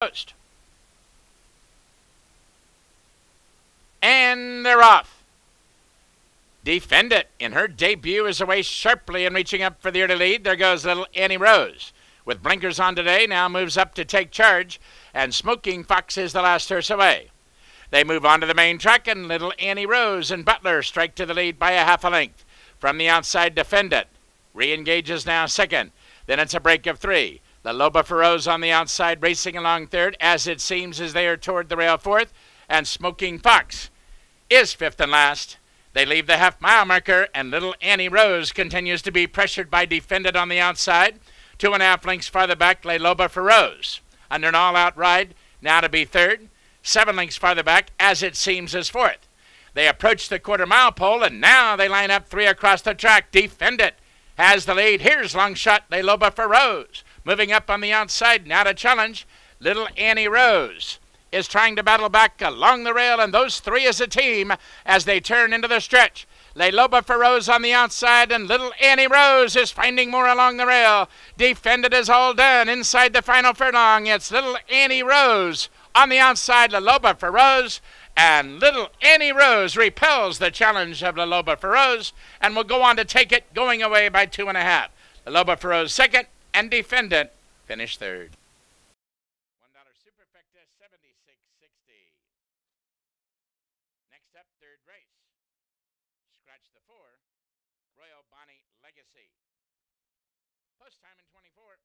Post. And they're off. Defend it in her debut is away sharply and reaching up for the early lead. There goes little Annie Rose. With blinkers on today, now moves up to take charge, and Smoking Fox is the last horse away. They move on to the main track, and little Annie Rose and Butler strike to the lead by a half a length. From the outside, defend it. Re-engages now second. Then it's a break of three. La Loba Feroz on the outside, racing along third, as it seems as they are toward the rail fourth, and Smoking Fox is fifth and last. They leave the half mile marker, and little Annie Rose continues to be pressured by Defended on the outside. Two and a half lengths farther back lay Loba Feroz. Under an all out ride, now to be third. Seven lengths farther back, as it seems, is fourth. They approach the quarter mile pole, and now they line up three across the track. Defend it has the lead. Here's long shot. La Loba Feroz. Moving up on the outside, now to challenge. Little Annie Rose is trying to battle back along the rail, and those three as a team as they turn into the stretch. La Loba Feroz on the outside, and little Annie Rose is finding more along the rail. Defended is all done inside the final furlong. It's little Annie Rose on the outside, La Loba Feroz, and little Annie Rose repels the challenge of La Loba Feroz and will go on to take it, going away by two and a half. Le Loba Feroz second, and Defendant finish third. One dollar superfecta seventy six sixty. Next up, third race. Scratch the four. Royal Bonnie Legacy. Post time in twenty four.